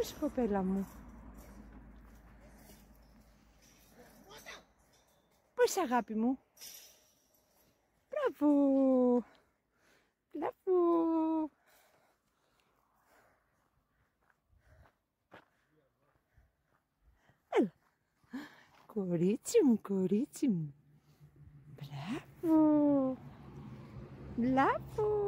Πού κοπέλα μου. Πού αγάπη μου. Μπράβο. Μπράβο. Έλα. Κορίτσι μου, κορίτσι μου. Μπράβο. Μπράβο.